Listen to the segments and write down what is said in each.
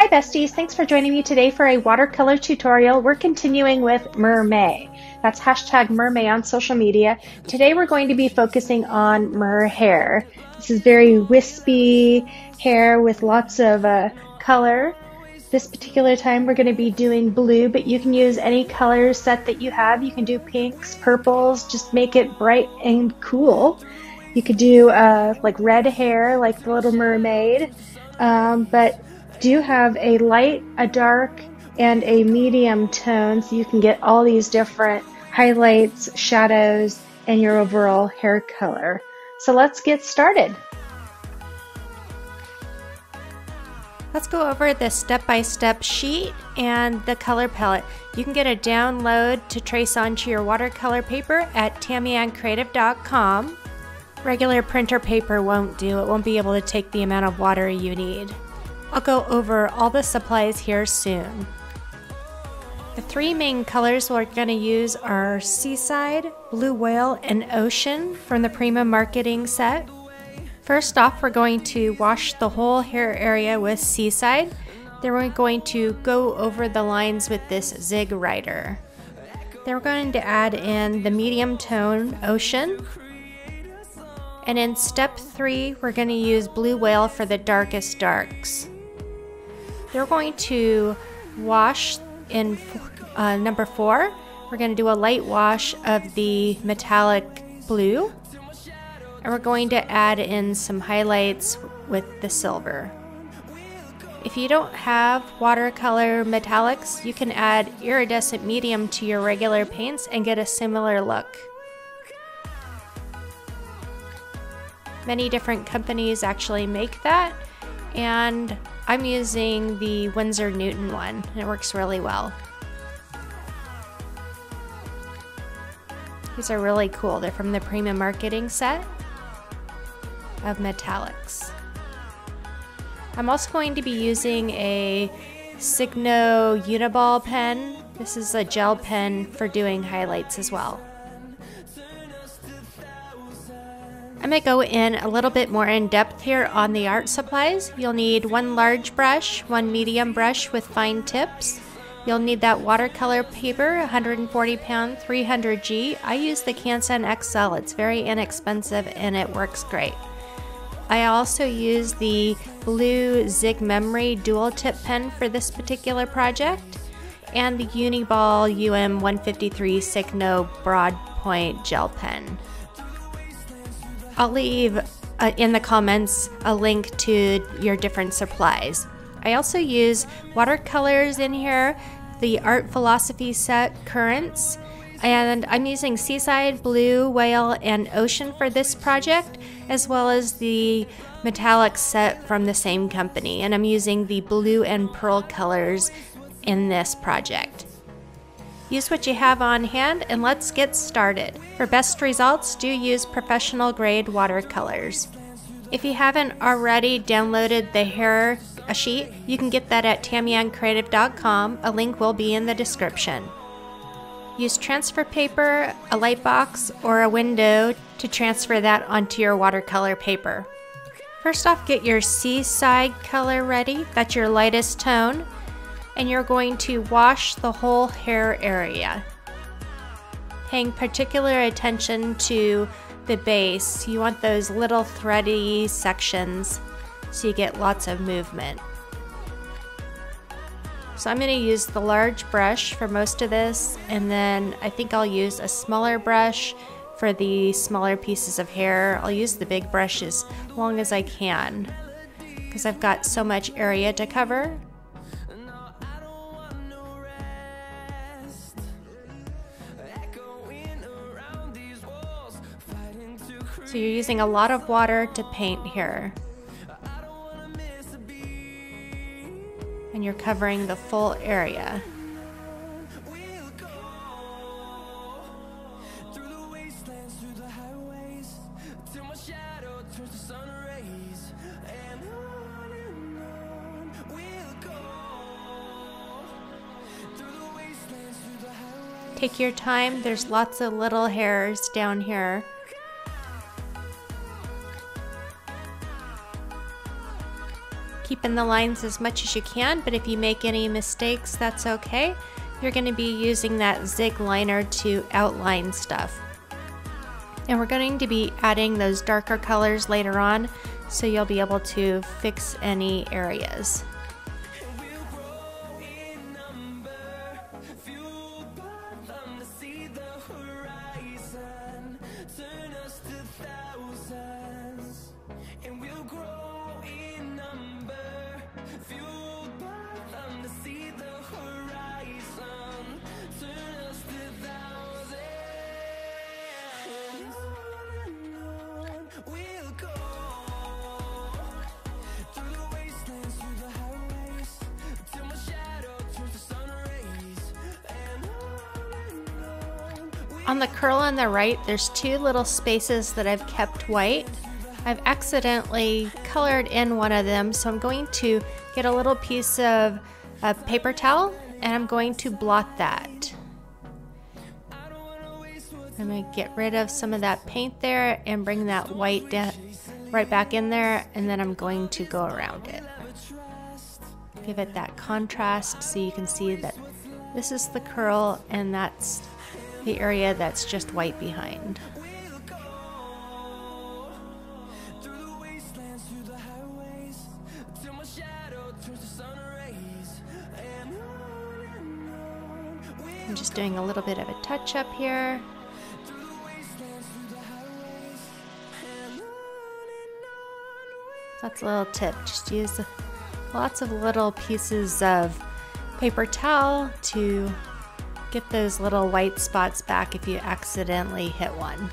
Hi besties, thanks for joining me today for a watercolor tutorial. We're continuing with MerMay. That's hashtag MerMay on social media. Today we're going to be focusing on mer hair. This is very wispy hair with lots of uh, color. This particular time we're going to be doing blue, but you can use any color set that you have. You can do pinks, purples, just make it bright and cool. You could do uh, like red hair, like the Little Mermaid, um, but do you have a light, a dark, and a medium tone so you can get all these different highlights, shadows, and your overall hair color. So let's get started. Let's go over the step-by-step -step sheet and the color palette. You can get a download to trace onto your watercolor paper at tammieanncreative.com. Regular printer paper won't do, it won't be able to take the amount of water you need. I'll go over all the supplies here soon. The three main colors we're going to use are Seaside, Blue Whale, and Ocean from the Prima Marketing set. First off, we're going to wash the whole hair area with Seaside. Then we're going to go over the lines with this Zig Writer. Then we're going to add in the medium tone Ocean. And in step three, we're going to use Blue Whale for the darkest darks. They're going to wash in uh, number four. We're going to do a light wash of the metallic blue. And we're going to add in some highlights with the silver. If you don't have watercolor metallics, you can add iridescent medium to your regular paints and get a similar look. Many different companies actually make that, and I'm using the Winsor Newton one, and it works really well. These are really cool. They're from the Prima Marketing set of metallics. I'm also going to be using a Signo Uniball pen. This is a gel pen for doing highlights as well. I'm going to go in a little bit more in depth here on the art supplies. You'll need one large brush, one medium brush with fine tips. You'll need that watercolor paper, 140 pound, 300G. I use the Canson XL. It's very inexpensive and it works great. I also use the blue Zig Memory dual tip pen for this particular project and the Uniball UM153 Signo broad point gel pen. I'll leave uh, in the comments a link to your different supplies. I also use watercolors in here, the Art Philosophy set Currents, and I'm using Seaside, Blue, Whale, and Ocean for this project, as well as the metallic set from the same company. And I'm using the blue and pearl colors in this project. Use what you have on hand and let's get started. For best results, do use professional grade watercolors. If you haven't already downloaded the hair sheet, you can get that at tammieanncreative.com. A link will be in the description. Use transfer paper, a light box, or a window to transfer that onto your watercolor paper. First off, get your seaside color ready. That's your lightest tone and you're going to wash the whole hair area. Paying particular attention to the base, you want those little thready sections so you get lots of movement. So I'm going to use the large brush for most of this and then I think I'll use a smaller brush for the smaller pieces of hair. I'll use the big brush as long as I can because I've got so much area to cover. So you're using a lot of water to paint here. And you're covering the full area. Take your time, there's lots of little hairs down here. Keep in the lines as much as you can, but if you make any mistakes, that's okay. You're going to be using that zig liner to outline stuff. And we're going to be adding those darker colors later on, so you'll be able to fix any areas. The right, there's two little spaces that I've kept white. I've accidentally colored in one of them, so I'm going to get a little piece of a paper towel and I'm going to blot that. I'm going to get rid of some of that paint there and bring that white right back in there and then I'm going to go around it. Give it that contrast so you can see that this is the curl and that's the area that's just white behind. I'm just doing a little bit of a touch up here. That's a little tip. Just use lots of little pieces of paper towel to Get those little white spots back if you accidentally hit one.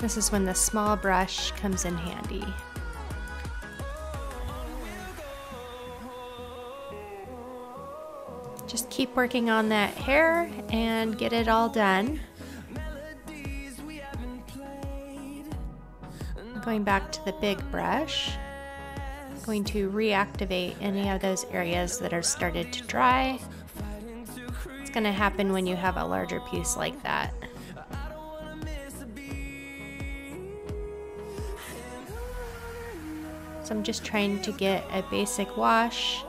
This is when the small brush comes in handy. Just keep working on that hair and get it all done. Going back to the big brush going to reactivate any of those areas that are started to dry. It's going to happen when you have a larger piece like that. So I'm just trying to get a basic wash.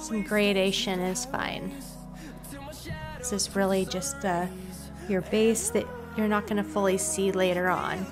Some gradation is fine. This is really just uh, your base that you're not going to fully see later on.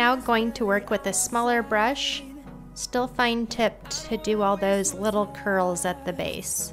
Now going to work with a smaller brush, still fine tipped to do all those little curls at the base.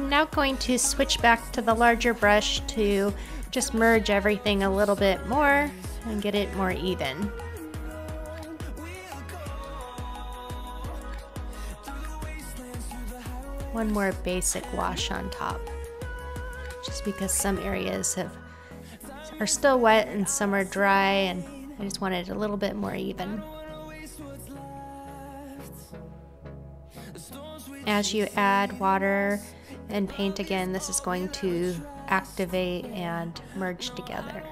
I'm now going to switch back to the larger brush to just merge everything a little bit more and get it more even. One more basic wash on top. Just because some areas have are still wet and some are dry and I just wanted it a little bit more even. As you add water and paint again, this is going to activate and merge together.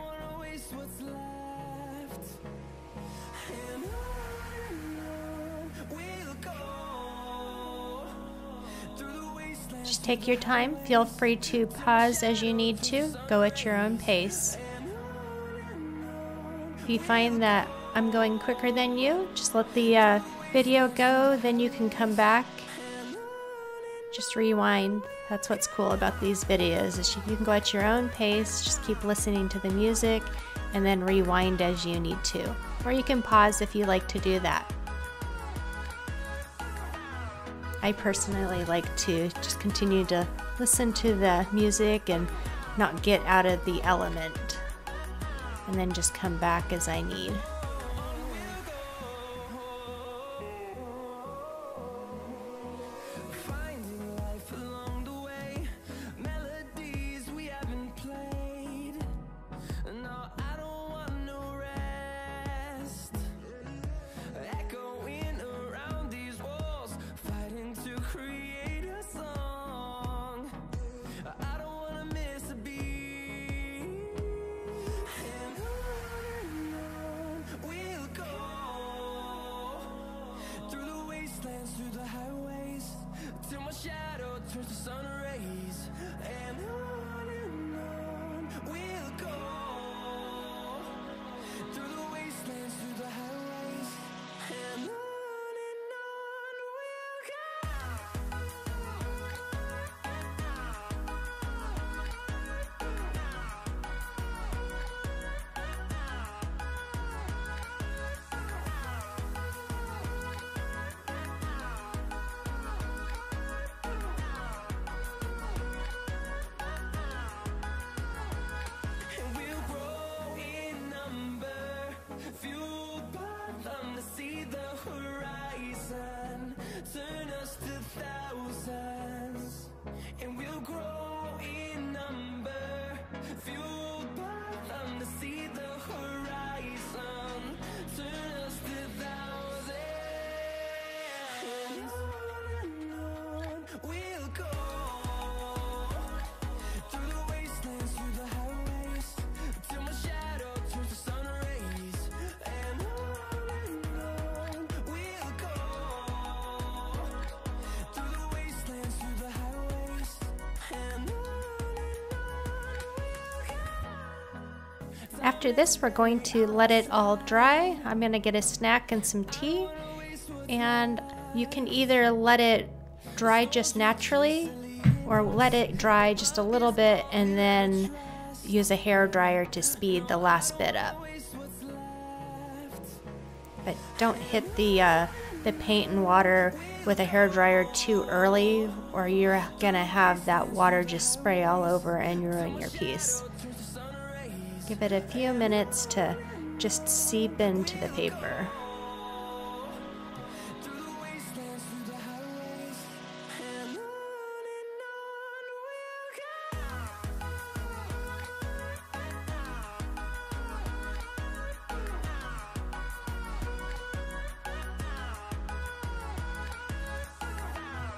Just take your time. Feel free to pause as you need to. Go at your own pace. If you find that I'm going quicker than you, just let the uh, video go, then you can come back. Just rewind. That's what's cool about these videos is you can go at your own pace, just keep listening to the music, and then rewind as you need to. Or you can pause if you like to do that. I personally like to just continue to listen to the music and not get out of the element, and then just come back as I need. After this, we're going to let it all dry. I'm gonna get a snack and some tea. And you can either let it dry just naturally or let it dry just a little bit and then use a hair dryer to speed the last bit up. But don't hit the uh, the paint and water with a hair dryer too early or you're gonna have that water just spray all over and ruin your piece. Give it a few minutes to just seep into the paper.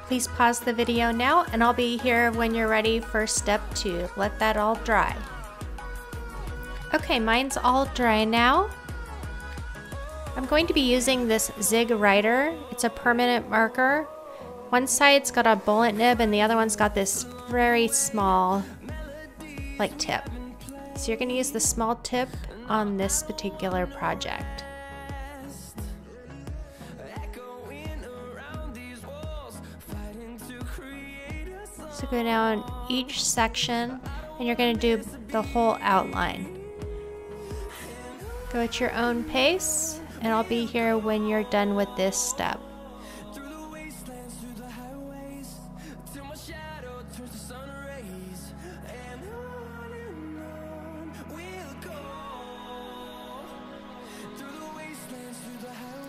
Please pause the video now and I'll be here when you're ready for step two. Let that all dry. Okay, mine's all dry now. I'm going to be using this Zig Writer. It's a permanent marker. One side's got a bullet nib and the other one's got this very small like tip. So you're gonna use the small tip on this particular project. So go down each section and you're going to do the whole outline. Go at your own pace and I'll be here when you're done with this step.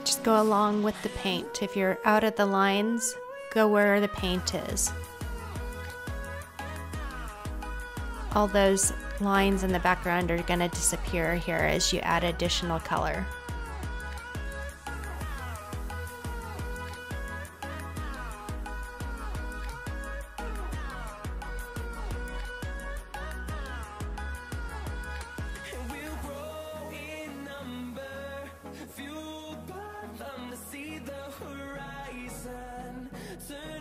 Just go along with the paint. If you're out of the lines, go where the paint is. all those lines in the background are going to disappear here as you add additional color. Turn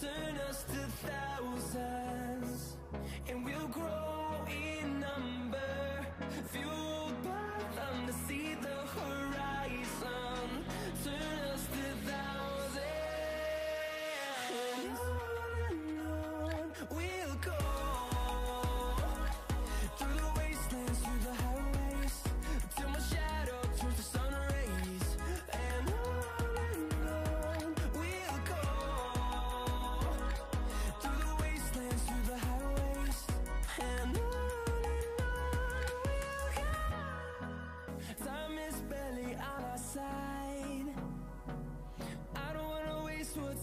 turn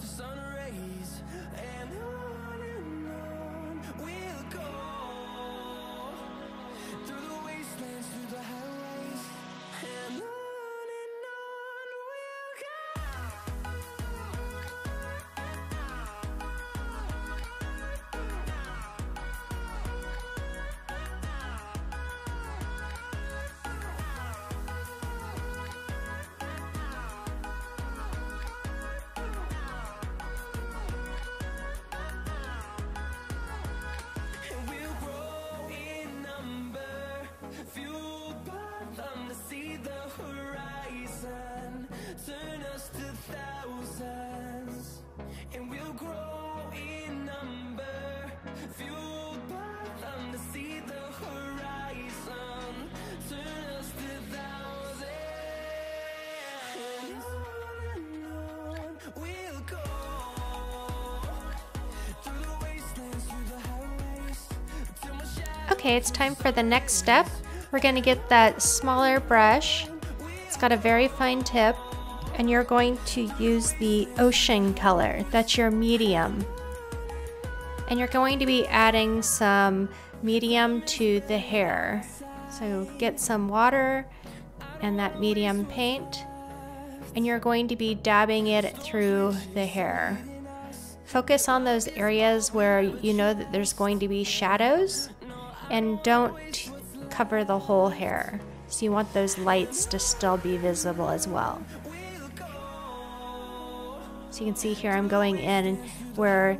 the sun Okay, it's time for the next step. We're going to get that smaller brush. It's got a very fine tip and you're going to use the ocean color. That's your medium. And you're going to be adding some medium to the hair. So get some water and that medium paint and you're going to be dabbing it through the hair. Focus on those areas where you know that there's going to be shadows and don't cover the whole hair. So you want those lights to still be visible as well. So you can see here I'm going in where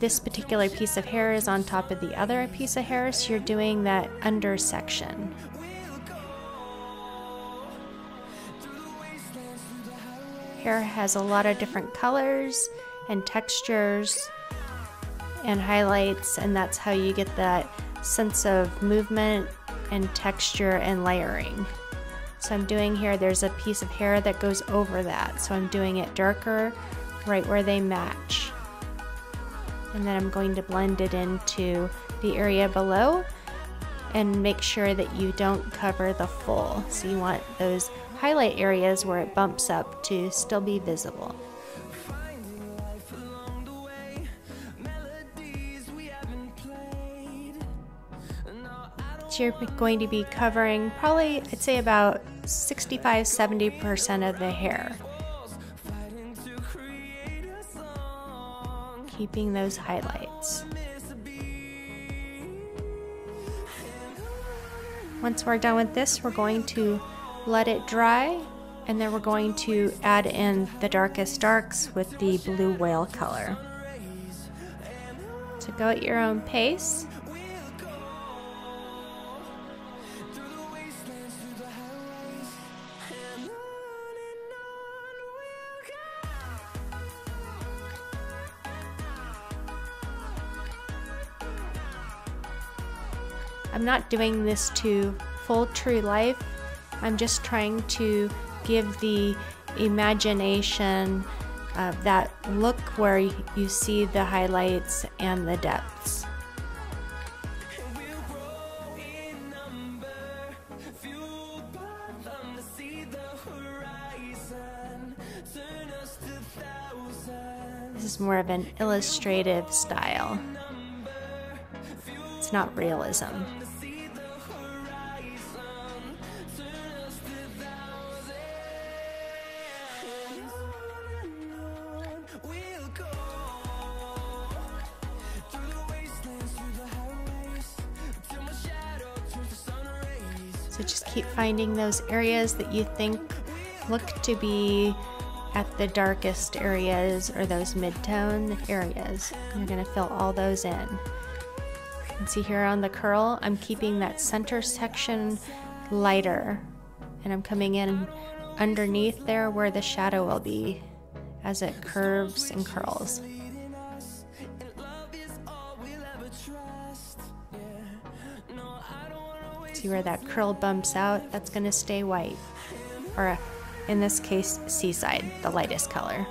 this particular piece of hair is on top of the other piece of hair, so you're doing that under section. Hair has a lot of different colors and textures and highlights, and that's how you get that sense of movement and texture and layering. So I'm doing here, there's a piece of hair that goes over that. So I'm doing it darker right where they match. And then I'm going to blend it into the area below and make sure that you don't cover the full. So you want those highlight areas where it bumps up to still be visible. You're going to be covering probably, I'd say about 65 70% of the hair. Keeping those highlights. Once we're done with this, we're going to let it dry and then we're going to add in the darkest darks with the blue whale color. So go at your own pace. I'm not doing this to full true life. I'm just trying to give the imagination uh, that look where you see the highlights and the depths. This is more of an illustrative style. It's not realism. Keep finding those areas that you think look to be at the darkest areas or those mid-tone areas. You're going to fill all those in. You can see here on the curl, I'm keeping that center section lighter and I'm coming in underneath there where the shadow will be as it curves and curls. See where that curl bumps out? That's going to stay white. Or in this case, seaside, the lightest color.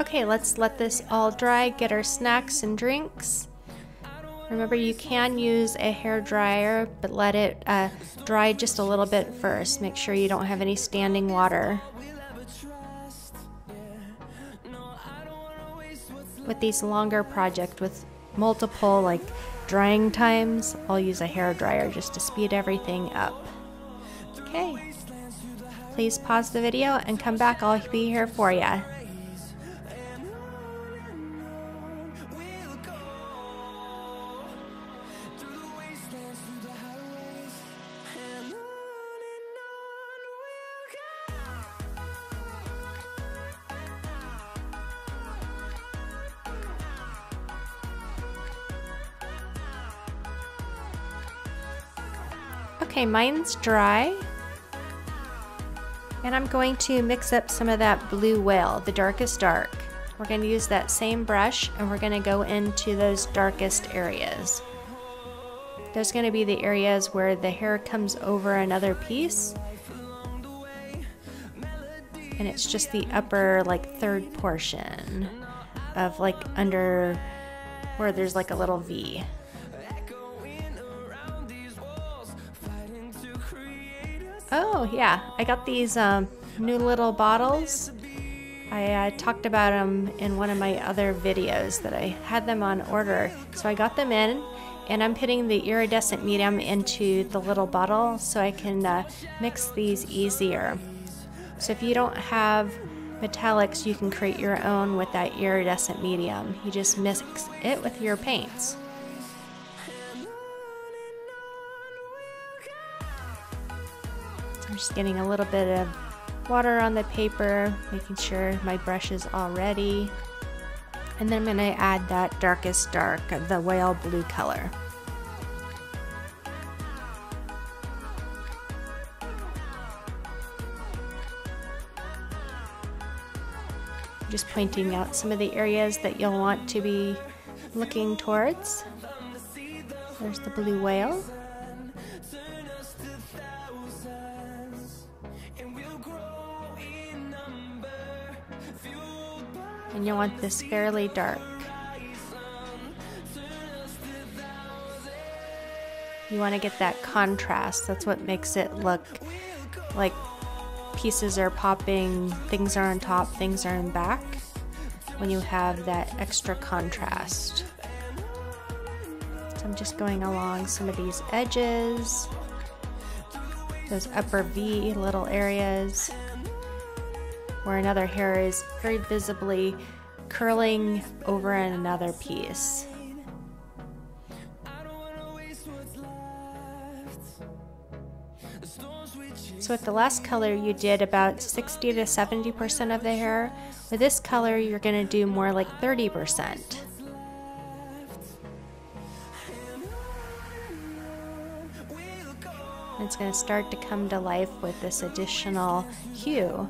Okay, let's let this all dry, get our snacks and drinks. Remember, you can use a hair dryer, but let it uh, dry just a little bit first. Make sure you don't have any standing water. With these longer projects with multiple like drying times, I'll use a hair dryer just to speed everything up. Okay, please pause the video and come back. I'll be here for you. Okay, mine's dry. And I'm going to mix up some of that blue whale, the darkest dark. We're going to use that same brush and we're going to go into those darkest areas. There's going to be the areas where the hair comes over another piece. And it's just the upper, like, third portion of, like, under where there's like a little V. Oh, yeah. I got these um, new little bottles. I uh, talked about them in one of my other videos that I had them on order. So I got them in and I'm putting the iridescent medium into the little bottle so I can uh, mix these easier. So if you don't have metallics, you can create your own with that iridescent medium. You just mix it with your paints. I'm just getting a little bit of water on the paper, making sure my brush is all ready. And then I'm going to add that darkest dark, the whale blue color. Just pointing out some of the areas that you'll want to be looking towards. There's the blue whale. And you want this fairly dark. You want to get that contrast. That's what makes it look like pieces are popping, things are on top, things are in back. When you have that extra contrast. So I'm just going along some of these edges, those upper V little areas where another hair is very visibly curling over another piece. So with the last color you did about 60 to 70% of the hair. With this color you're going to do more like 30%. It's going to start to come to life with this additional hue.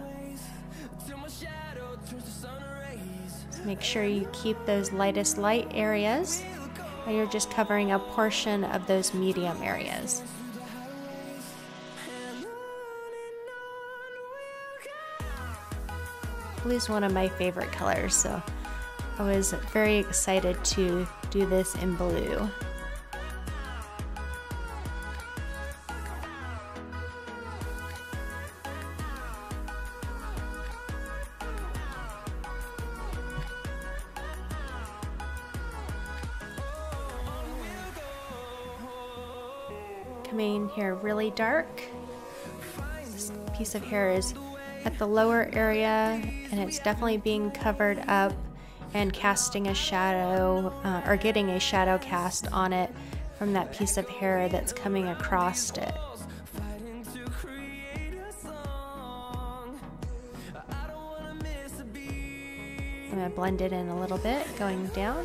Make sure you keep those lightest light areas and you're just covering a portion of those medium areas. Blue is one of my favorite colors, so I was very excited to do this in blue. in here really dark. This piece of hair is at the lower area and it's definitely being covered up and casting a shadow uh, or getting a shadow cast on it from that piece of hair that's coming across it. I'm going to blend it in a little bit going down.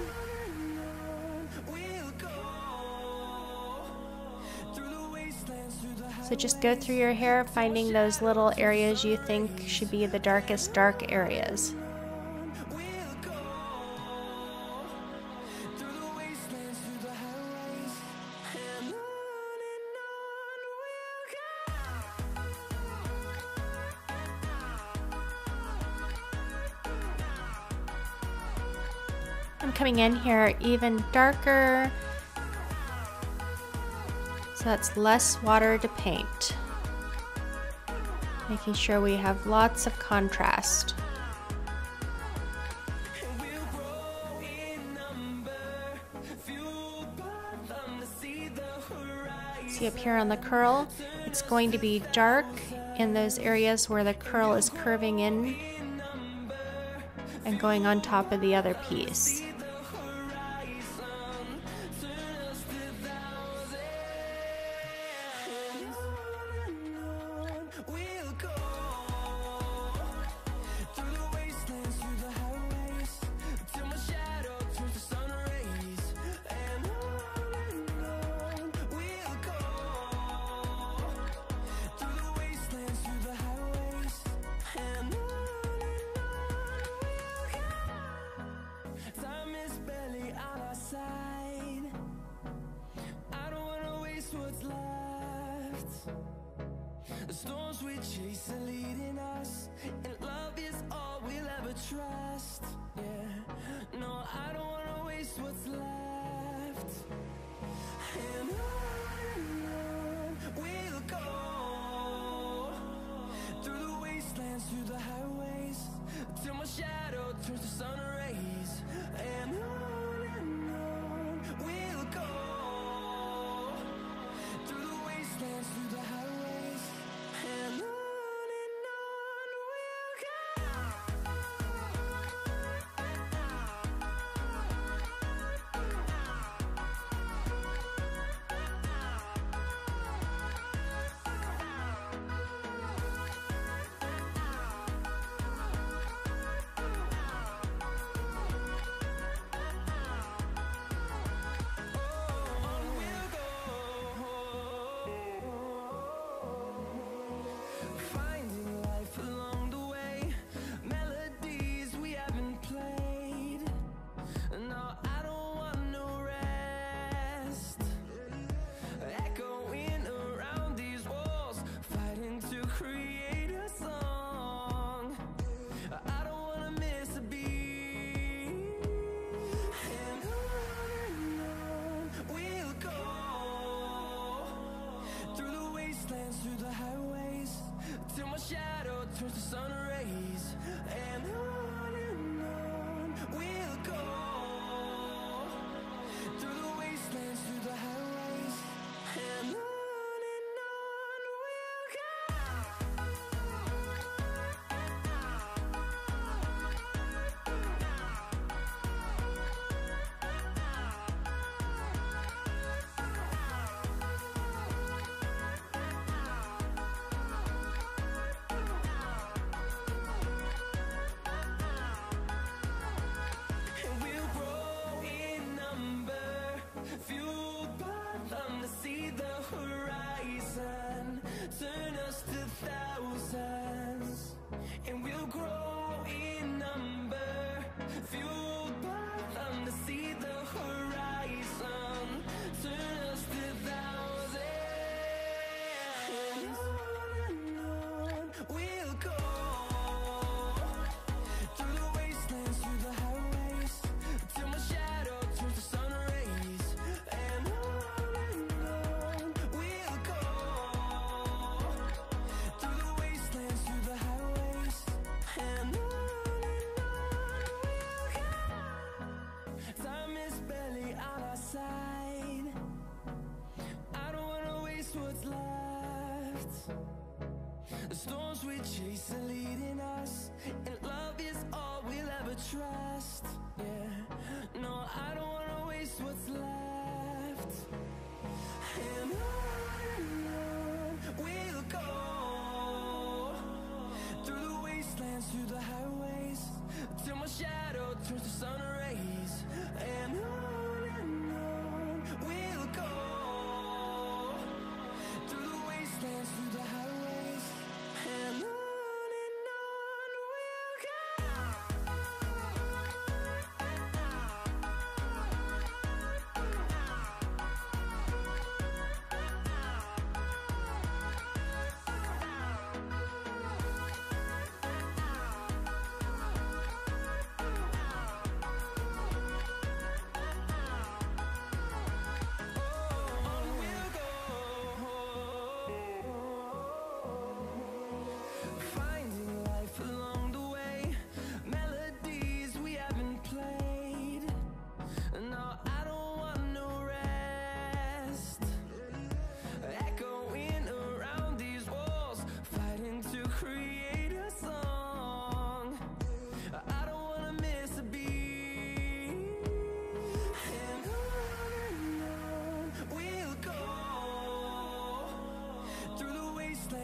So just go through your hair, finding those little areas you think should be the darkest dark areas. I'm coming in here even darker so that's less water to paint. Making sure we have lots of contrast. See up here on the curl, it's going to be dark in those areas where the curl is curving in and going on top of the other piece. what's left. The storms we chase are leading us And love is all we'll ever try.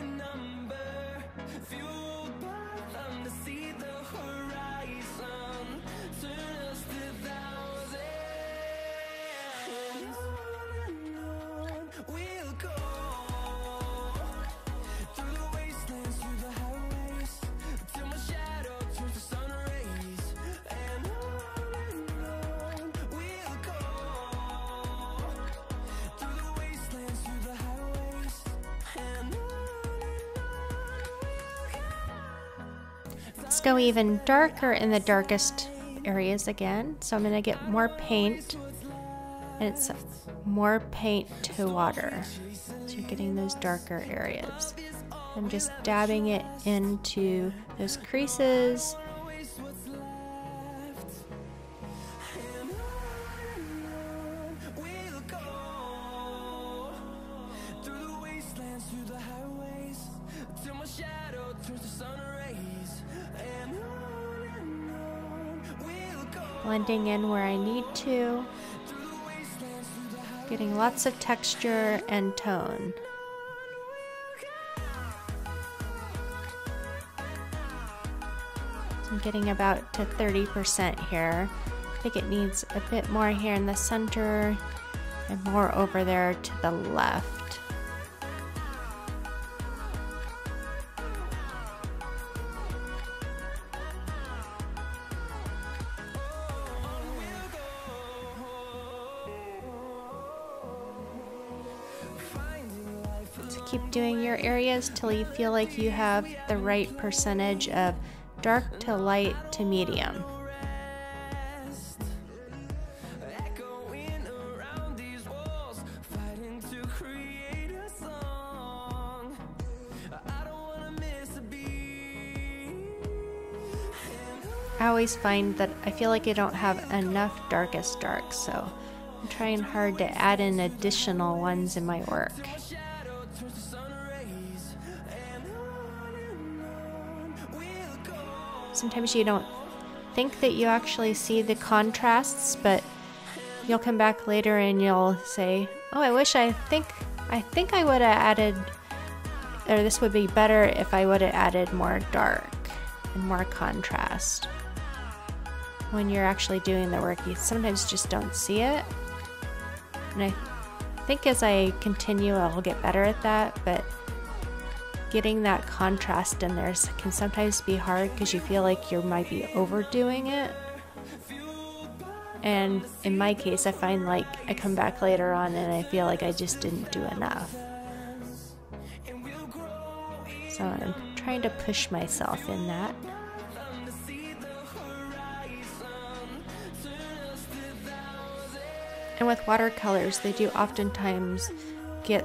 in number, go. Even darker in the darkest areas again. So I'm going to get more paint. And it's more paint to water. So you're getting those darker areas. I'm just dabbing it into those creases. Blending in where I need to. Getting lots of texture and tone. I'm getting about to 30% here. I think it needs a bit more here in the center and more over there to the left. Areas till you feel like you have the right percentage of dark to light to medium. I always find that I feel like I don't have enough darkest darks, so I'm trying hard to add in additional ones in my work. Sometimes you don't think that you actually see the contrasts, but you'll come back later and you'll say, "Oh, I wish I think I think I would have added or this would be better if I would have added more dark and more contrast." When you're actually doing the work, you sometimes just don't see it. And I think as I continue, I'll get better at that, but getting that contrast in there can sometimes be hard because you feel like you might be overdoing it. And in my case, I find like I come back later on and I feel like I just didn't do enough. So I'm trying to push myself in that. And with watercolors, they do oftentimes get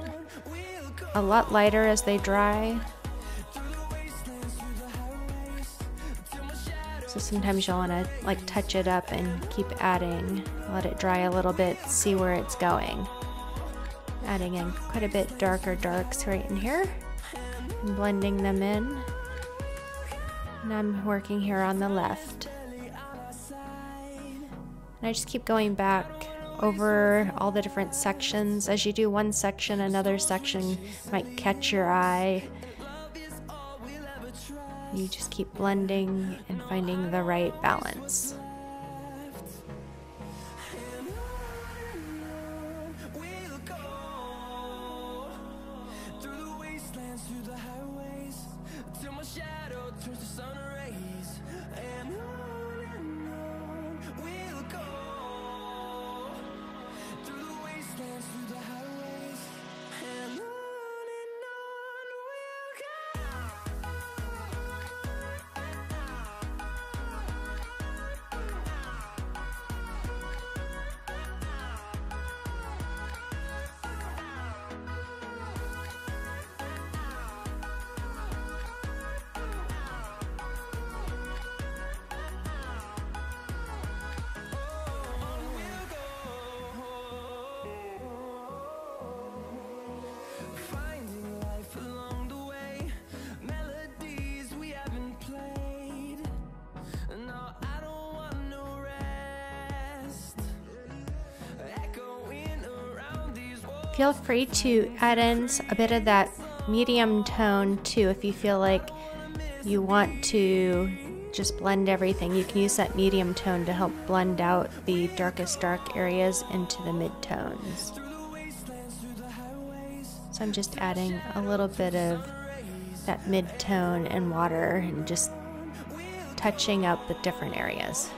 a lot lighter as they dry. So sometimes you'll want to like touch it up and keep adding, let it dry a little bit, see where it's going. Adding in quite a bit darker darks right in here, and blending them in. And I'm working here on the left. And I just keep going back over all the different sections. As you do one section, another section might catch your eye. You just keep blending and finding the right balance. Feel free to add in a bit of that medium tone too if you feel like you want to just blend everything. You can use that medium tone to help blend out the darkest dark areas into the mid-tones. So I'm just adding a little bit of that mid-tone and water and just touching up the different areas.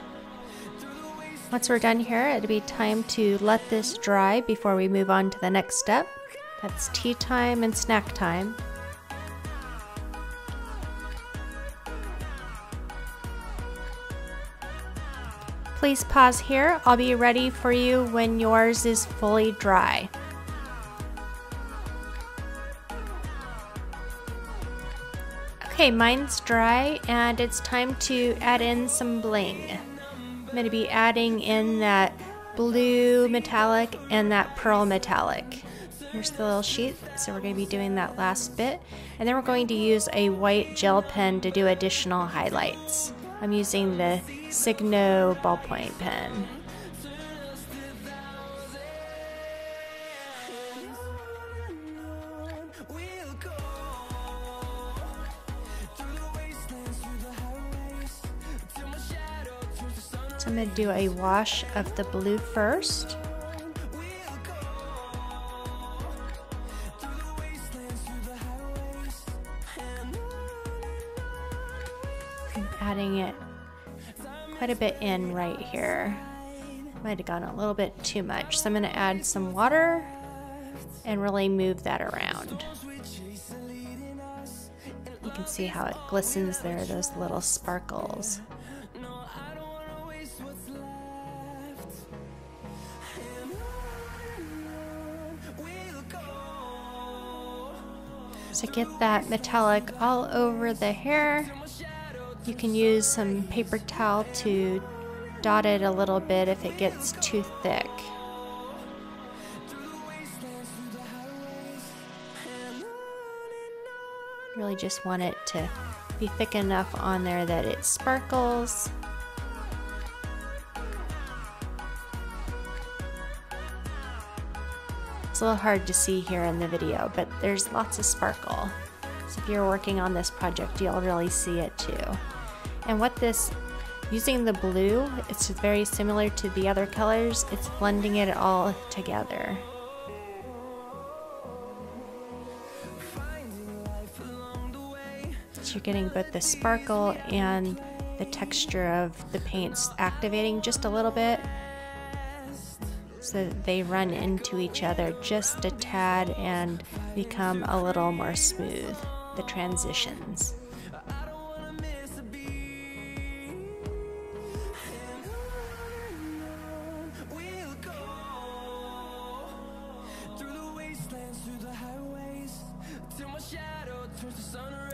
Once we're done here, it'll be time to let this dry before we move on to the next step. That's tea time and snack time. Please pause here. I'll be ready for you when yours is fully dry. Okay, mine's dry and it's time to add in some bling. Going to be adding in that blue metallic and that pearl metallic. Here's the little sheet, so we're going to be doing that last bit. And then we're going to use a white gel pen to do additional highlights. I'm using the Signo ballpoint pen. I'm going to do a wash of the blue first. I'm adding it quite a bit in right here. Might have gone a little bit too much. So I'm going to add some water and really move that around. You can see how it glistens there, those little sparkles. To get that metallic all over the hair, you can use some paper towel to dot it a little bit if it gets too thick. Really just want it to be thick enough on there that it sparkles. Little hard to see here in the video, but there's lots of sparkle. So if you're working on this project, you'll really see it too. And what this, using the blue, it's very similar to the other colors. It's blending it all together. You're getting both the sparkle and the texture of the paints activating just a little bit so that they run into each other just a tad and become a little more smooth, the transitions.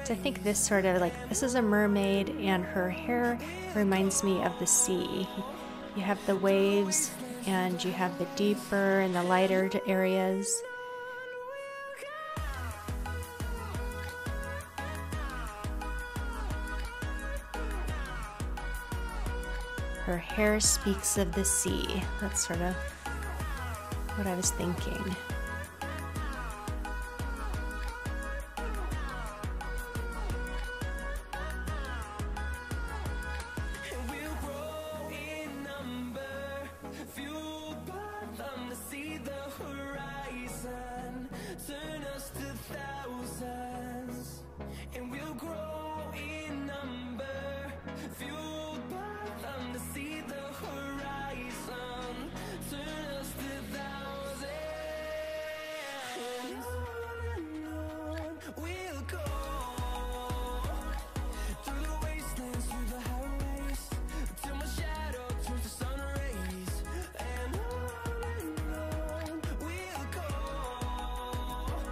I think this sort of like this is a mermaid, and her hair reminds me of the sea. You have the waves, and you have the deeper and the lighter areas. Her hair speaks of the sea. That's sort of what I was thinking.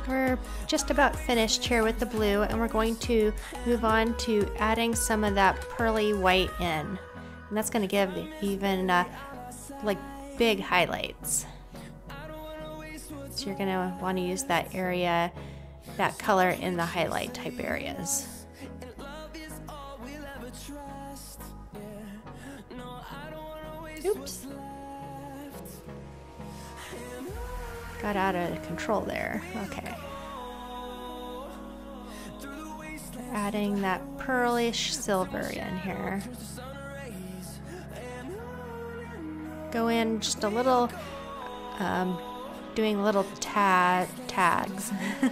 We're just about finished here with the blue and we're going to move on to adding some of that pearly white in. And that's going to give even uh, like big highlights. So you're going to want to use that area, that color in the highlight type areas. Oops. Got out of control there. Okay. Adding that pearlish silver in here. Go in just a little, um, doing little ta tags. you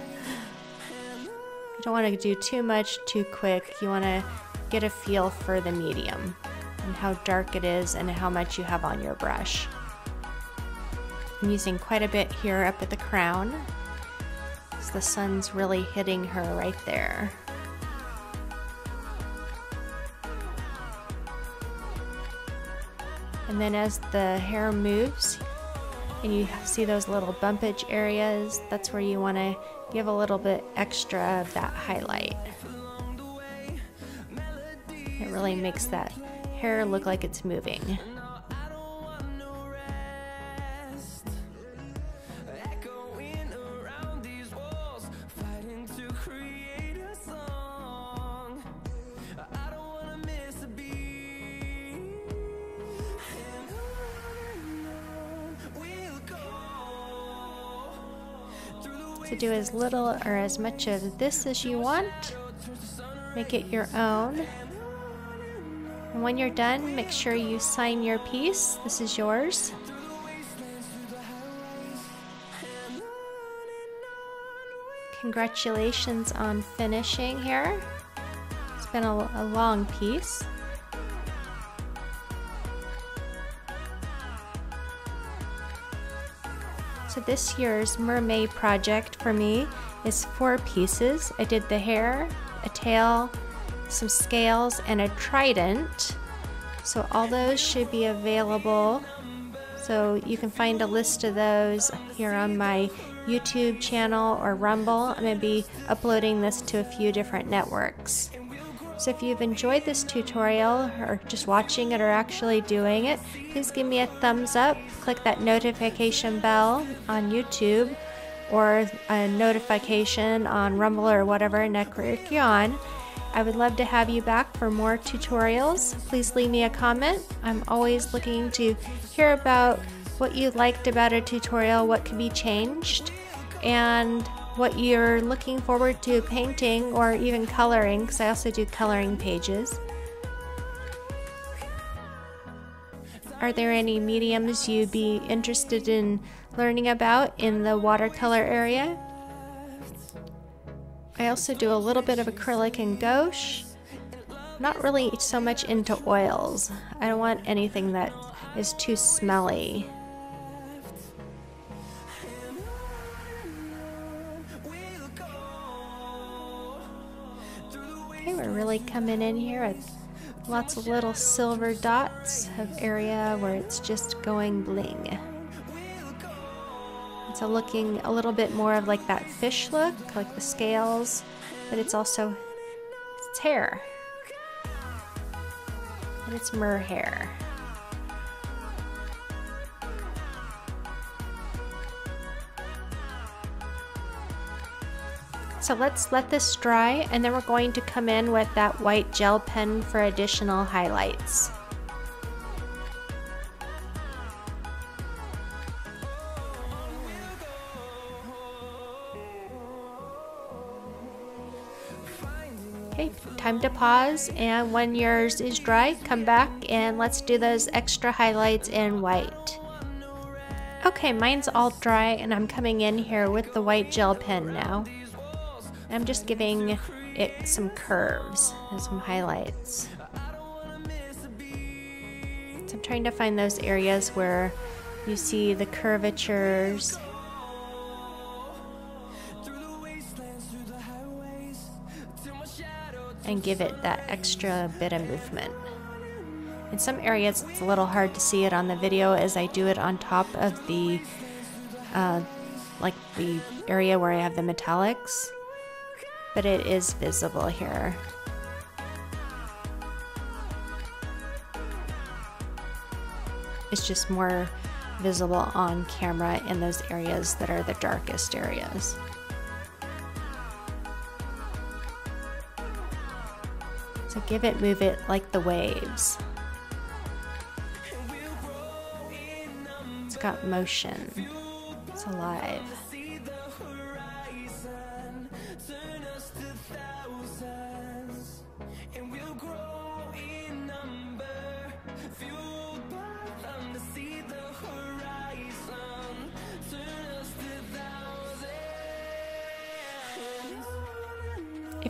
don't want to do too much too quick. You want to get a feel for the medium and how dark it is and how much you have on your brush. I'm using quite a bit here up at the crown. The sun's really hitting her right there. And then as the hair moves, and you see those little bumpage areas, that's where you want to give a little bit extra of that highlight. It really makes that hair look like it's moving. Do as little or as much of this as you want. Make it your own. And when you're done, make sure you sign your piece. This is yours. Congratulations on finishing here. It's been a, a long piece. So this year's mermaid project for me is four pieces. I did the hair, a tail, some scales, and a trident. So all those should be available. So you can find a list of those here on my YouTube channel or Rumble. I'm going to be uploading this to a few different networks. So if you've enjoyed this tutorial or just watching it or actually doing it, please give me a thumbs up, click that notification bell on YouTube or a notification on Rumble or whatever network you're on. I would love to have you back for more tutorials. Please leave me a comment. I'm always looking to hear about what you liked about a tutorial, what could be changed, and what you're looking forward to painting or even coloring, because I also do coloring pages. Are there any mediums you'd be interested in learning about in the watercolor area? I also do a little bit of acrylic and gouache. Not really so much into oils. I don't want anything that is too smelly. Okay, we're really coming in here with lots of little silver dots of area where it's just going bling. It's a looking a little bit more of like that fish look, like the scales, but it's also it's hair. And it's mer hair. So let's let this dry and then we're going to come in with that white gel pen for additional highlights. Okay, time to pause and when yours is dry, come back and let's do those extra highlights in white. Okay, mine's all dry and I'm coming in here with the white gel pen now. I'm just giving it some curves and some highlights. So I'm trying to find those areas where you see the curvatures. And give it that extra bit of movement. In some areas, it's a little hard to see it on the video as I do it on top of the, uh, like the area where I have the metallics but it is visible here. It's just more visible on camera in those areas that are the darkest areas. So give it, move it like the waves. It's got motion. It's alive.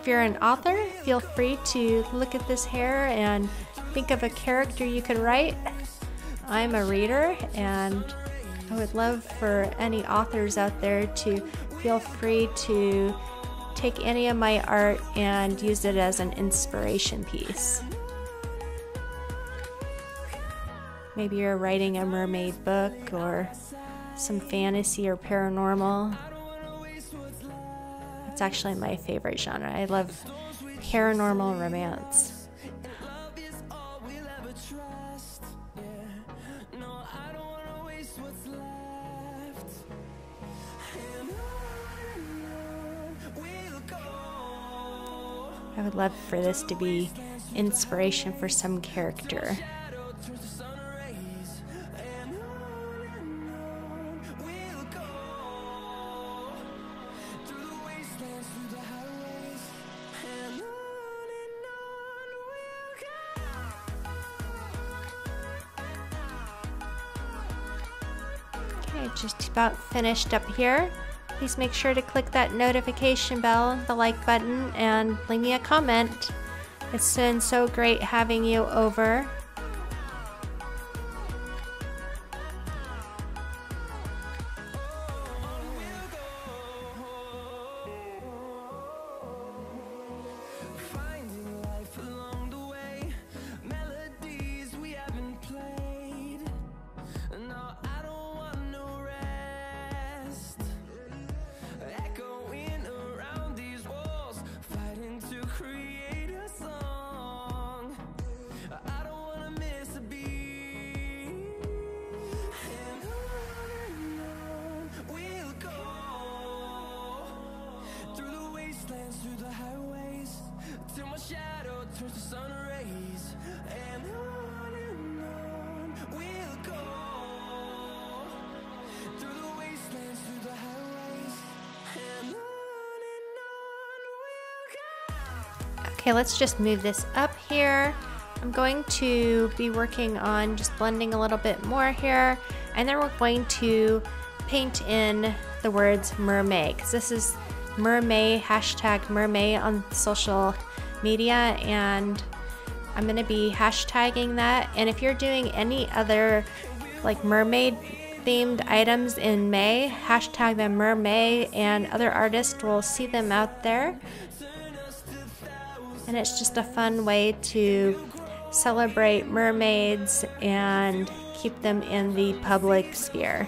If you're an author, feel free to look at this hair and think of a character you could write. I'm a reader and I would love for any authors out there to feel free to take any of my art and use it as an inspiration piece. Maybe you're writing a mermaid book or some fantasy or paranormal. It's actually my favorite genre. I love paranormal romance. I would love for this to be inspiration for some character. About finished up here. Please make sure to click that notification bell, the like button, and leave me a comment. It's been so great having you over. Let's just move this up here. I'm going to be working on just blending a little bit more here. And then we're going to paint in the words MerMay because this is MerMay hashtag MerMay on social media. And I'm going to be hashtagging that. And if you're doing any other like mermaid themed items in May hashtag them MerMay and other artists will see them out there and it's just a fun way to celebrate mermaids and keep them in the public sphere.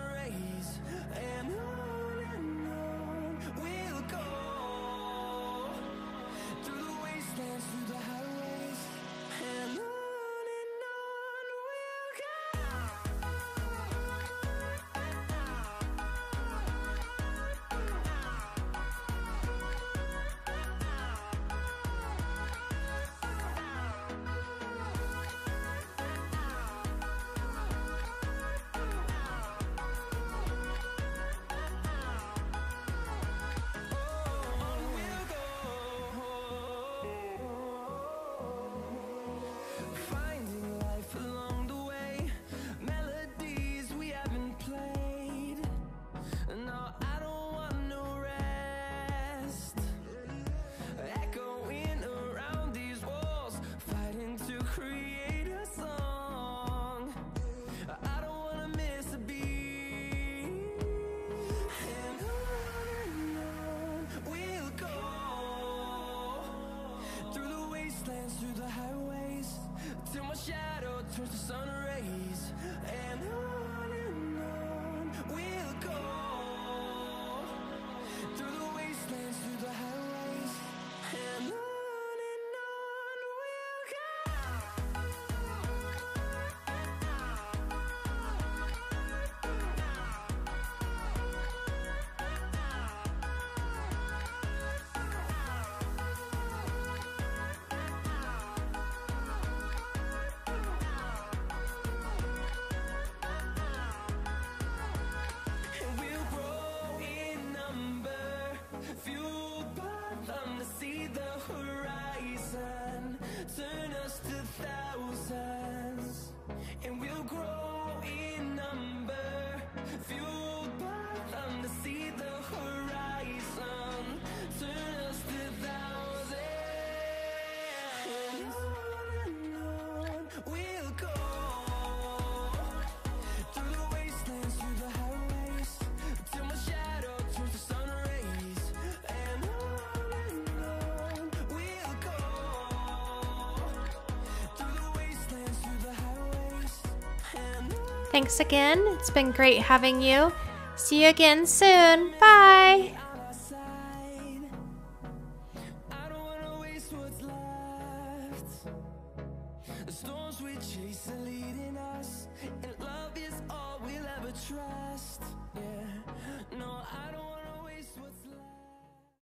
towards the sunrise Thanks again. It's been great having you. See you again soon. Bye.